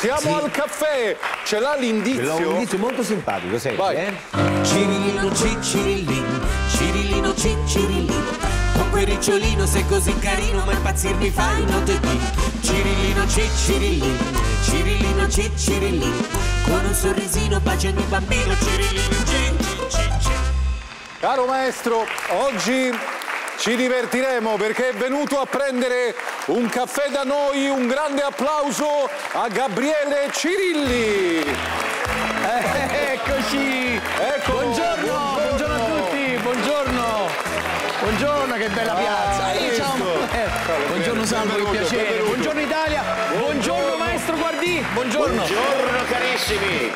Siamo al caffè, ce l'ha L'ho un l'indizio? indizio molto simpatico, senti, Vai. eh? Cirillino Ciccirillino, Cirillino Ciccirillino Con quel ricciolino sei così carino ma impazzirmi fai notte di Cirillino Ciccirillino, Cirillino Ciccirillino Con un sorrisino baciami bambino Cirillino Ciccirillino Caro maestro, oggi ci divertiremo perché è venuto a prendere un caffè da noi. Un grande applauso a Gabriele Cirilli. Eccoci! Ecco, buongiorno, buongiorno, a tutti, buongiorno! Buongiorno, che bella piazza! hai Ehi, ciao! visto? Eh, buongiorno Salvo, che piacere! benvenuto. Buongiorno Italia! Buongiorno maestro Guardì! Buongiorno! Buongiorno carissimi!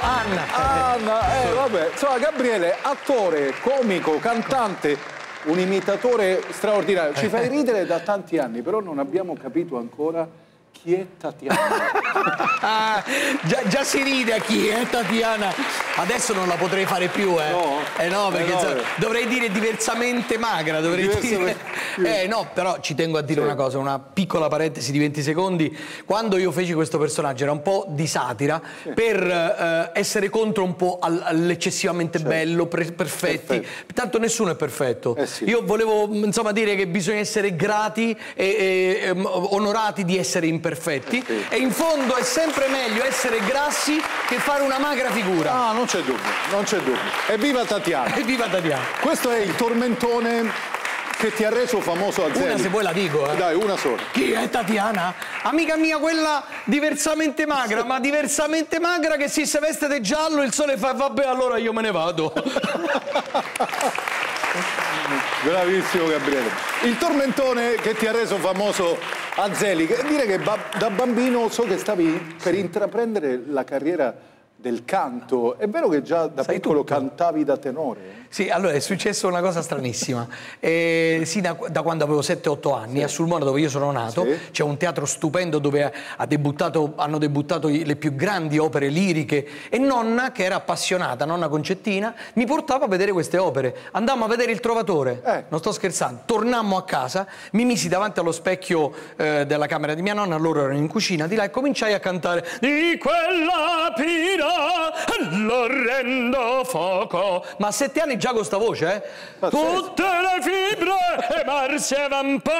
Anna! Anna, eh, vabbè. Insomma, Gabriele, attore, comico, cantante, un imitatore straordinario. Ci fai ridere da tanti anni, però non abbiamo capito ancora chi è Tatiana. Ah, già, già si ride a chi, eh, Tatiana? Adesso non la potrei fare più, eh? No? Eh no, perché Eh no, eh. dovrei dire diversamente magra, dovrei Diversamente- dire. Eh no, però ci tengo a dire una cosa, una piccola parentesi di 20 secondi. Quando io feci questo personaggio era un po' di satira per eh, essere contro un po' al- all'eccessivamente bello, pre- perfetti. Certo. Perfetto. Tanto nessuno è perfetto. Eh sì. Io volevo insomma dire che bisogna essere grati e, e, ehm, onorati di essere imperfetti Eh sì. e in fondo è sempre meglio essere grassi che fare una magra figura. Ah, non c'è dubbio, non c'è dubbio. Evviva Tatiana. Evviva Tatiana! Questo è il tormentone che ti ha reso famoso a Zeli. Una se vuoi la dico, eh. Dai, una sola. Chi è Tatiana? Amica mia, quella diversamente magra, ma diversamente magra che si se veste di giallo il sole fa vabbè allora io me ne vado. Bravissimo Gabriele. Il tormentone che ti ha reso famoso a Zeli, che dire che da bambino so che stavi per intraprendere la carriera del canto. È vero che già da Sai piccolo tutto. cantavi da tenore? Sì, allora è successo una cosa stranissima. Eh, sì, da, da quando avevo 7-8 anni, a Sulmona dove io sono nato, Sì. c'è un teatro stupendo dove ha debuttato- hanno debuttato le più grandi opere liriche e nonna, che era appassionata, nonna Concettina, mi portava a vedere queste opere. Andammo a vedere il Trovatore, Eh. non sto scherzando, tornammo a casa, mi misi davanti allo specchio eh, della camera di mia nonna, loro erano in cucina, di là e cominciai a cantare Di quella pira l'orrendo fuoco. Ma a sette anni già con sta voce, eh? Pazzesco. Tutte le fibre emergeva un po'.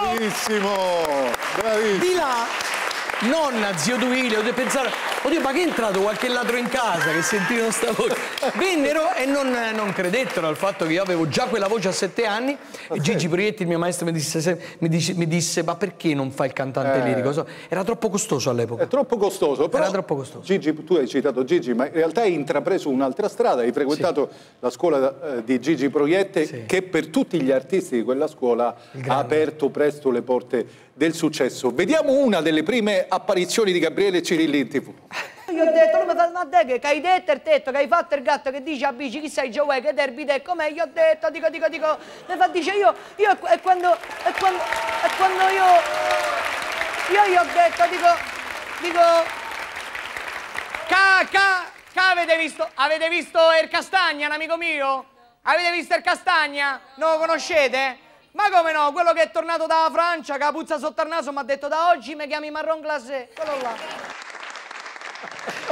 Bravissimo! Bravissimo! Di là, nonna, zio Duilio, devo pensare, oddio, ma che è entrato qualche ladro in casa che sentivano sta voce? Vennero e non, non credettero al fatto che io avevo già quella voce a sette anni. E Gigi Proietti, il mio maestro, mi disse, se- mi dice- mi disse, ma perché non fai il cantante Eh. lirico? Era troppo costoso all'epoca. È troppo costoso, però Era troppo costoso. Gigi, tu hai citato Gigi, ma in realtà hai intrapreso un'altra strada, hai frequentato la scuola eh, di Gigi Proiette Sì. che per tutti gli artisti di quella scuola ha aperto presto le porte del successo. Vediamo una delle prime apparizioni di Gabriele Cirilli in TV. Io ho detto, non mi fa ma che hai detto il tetto, che hai fatto il gatto che dice a bici, chi sei Gioè, che derby te, com'è? Io ho detto, dico, dico, dico, mi fa dice io, io e quando, e quando, e quando io, io gli ho detto, dico, dico, ca, ca, ca, avete visto, avete visto il Castagna, un amico mio? Avete visto il Castagna? Non lo conoscete? Ma come no? Quello che è tornato dalla Francia, che ha puzza sotto al naso, mi ha detto da oggi mi chiami marron glacé. Quello là.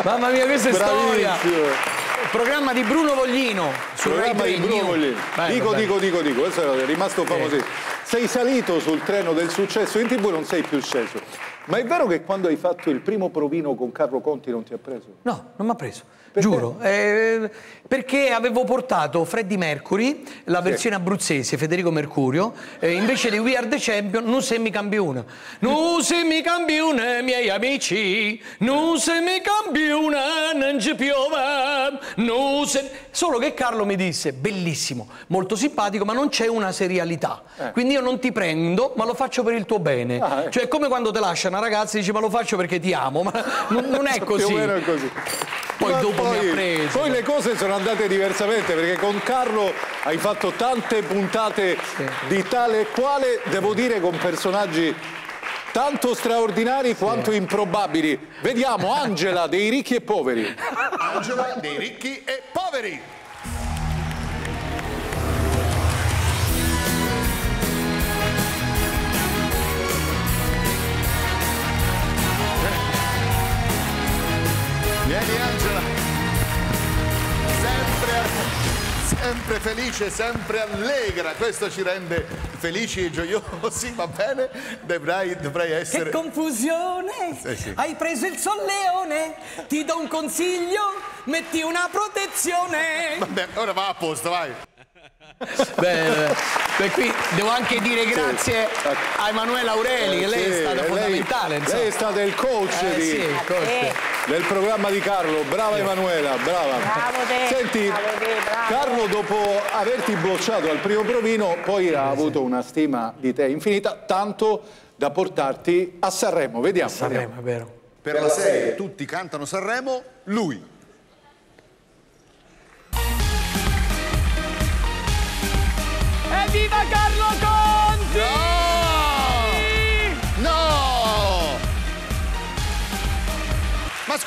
Mamma mia, questa è storia. Bravissimo! Il programma di Bruno Voglino su Rai Programma di 3 Bruno New. Voglini. Bello, Dico, bello. dico, dico, dico, questo è rimasto famosissimo. Sei salito sul treno del successo in TV non sei più sceso. Ma è vero che quando hai fatto il primo provino con Carlo Conti non ti ha preso? No, non mi ha preso. Giuro, Eh, perché avevo portato Freddie Mercury, la versione abruzzese, Federico Mercurio, eh, invece di We Are the Champion, non se mi campione. Non se mi campione, miei amici, non se mi campione, non ci piove. Se... Solo che Carlo mi disse, bellissimo, molto simpatico, ma non c'è una serialità. Quindi io non ti prendo, ma lo faccio per il tuo bene. Ah, eh. Cioè è come quando te lascia una ragazza e dici, ma lo faccio perché ti amo, ma non, non è così. Più così. Poi Ma dopo mi ha preso. Poi le cose sono andate diversamente perché con Carlo hai fatto tante puntate di tale e quale, devo dire con personaggi tanto straordinari quanto improbabili. Vediamo Angela dei ricchi e poveri. Angela dei ricchi e poveri. Felice, sempre allegra. Questo ci rende felici e gioiosi, va bene? Dovrai, dovrai Che essere... confusione! Sì, sì. Hai preso il solleone! Ti do un consiglio, metti una protezione! Vabbè, ora va a posto, vai. Beh, beh, qui devo anche dire grazie a Emanuela Aureli, che lei è Sì, stata lei- fondamentale. insomma. Lei è stata il coach Eh, di- sì, il coach. del programma di Carlo. Brava Emanuela, brava. Bravo te, Senti, bravo te, bravo. Carlo dopo averti bocciato al primo provino, poi ha avuto una stima di te infinita, tanto da portarti a Sanremo. Vediamo. Sanremo, è vero. Per la serie Tutti cantano Sanremo, lui. Evviva Carlo Conti!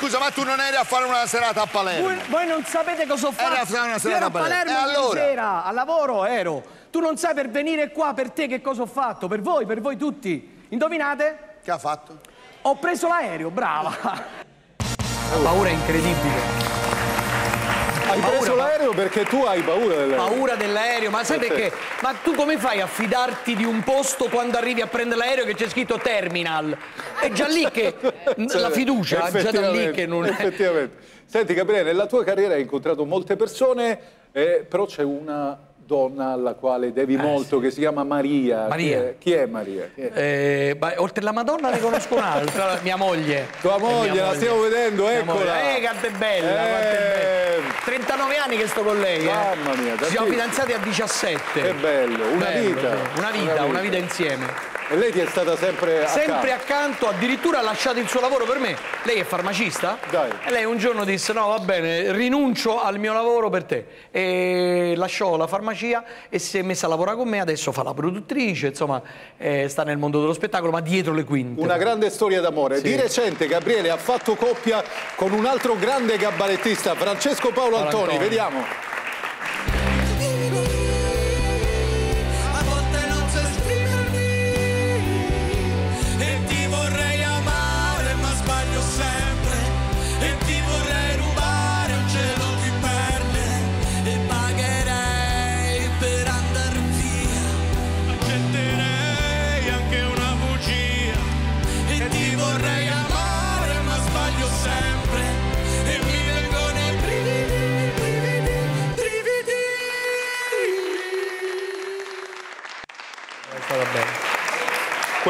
Scusa, ma tu non eri a fare una serata a Palermo? Voi, voi non sapete cosa ho fatto. Era a fare una Io serata ero a a Palermo. Palermo E allora? sera, al lavoro ero. Tu non sai per venire qua per te che cosa ho fatto, per voi, per voi tutti. Indovinate? Che ha fatto? Ho preso l'aereo, brava. La paura è incredibile. Hai preso Paura, l'aereo perché tu hai paura dell'aereo. Paura dell'aereo, ma sai Perché? perché? Ma tu come fai a fidarti di un posto quando arrivi a prendere l'aereo che c'è scritto terminal? È già lì che Cioè, la fiducia, è già da lì che non è. Effettivamente. Senti Gabriele, nella tua carriera hai incontrato molte persone, eh, però c'è una donna alla quale devi molto che si chiama Maria. Eh, Maria. Chi è, chi è Maria? Chi è? Eh, beh, oltre alla Madonna ne conosco un'altra, mia moglie. Tua mia moglie, la stiamo vedendo, Mia eccola. moglie. Eh, quanto è bella, Eh. quanto è bella. 39 anni che sto con lei, eh. Mamma mia, Ci siamo fidanzati a 17. Che bello, una Bello, vita. bello. Una vita, una vita insieme. E lei ti è stata sempre Sempre accanto. accanto, addirittura ha lasciato il suo lavoro per me. Lei è farmacista? Dai. E lei un giorno disse: No, va bene, rinuncio al mio lavoro per te. E lasciò la farmacia e si è messa a lavorare con me. Adesso fa la produttrice, insomma, eh, sta nel mondo dello spettacolo, ma dietro le quinte. Una grande storia d'amore. Sì. Di recente Gabriele ha fatto coppia con un altro grande gabbarettista, Francesco Paolo Paolo Antoni. Antoni. Vediamo.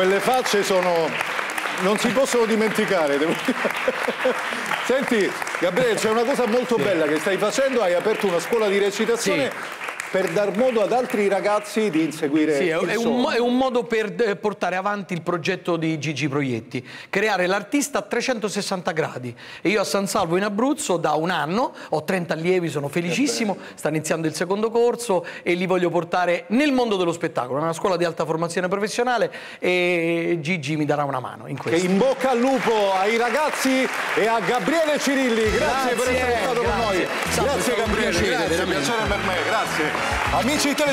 Quelle facce sono. non si possono dimenticare. devo. Senti, Gabriele, c'è una cosa molto bella che stai facendo, hai aperto una scuola di recitazione per dar modo ad altri ragazzi di inseguire Sì, il è un, è un modo per eh, portare avanti il progetto di Gigi Proietti, creare l'artista a 360 gradi. E io a San Salvo in Abruzzo da un anno, ho 30 allievi, sono felicissimo, stanno iniziando il secondo corso e li voglio portare nel mondo dello spettacolo, una scuola di alta formazione professionale e Gigi mi darà una mano in Che questo. in bocca al lupo ai ragazzi e a Gabriele Cirilli. Grazie, per Grazie, essere stato con grazie. noi. Salve, Grazie Gabriele, piacere, grazie, veramente. piacere per me, grazie. Amici telespettatori.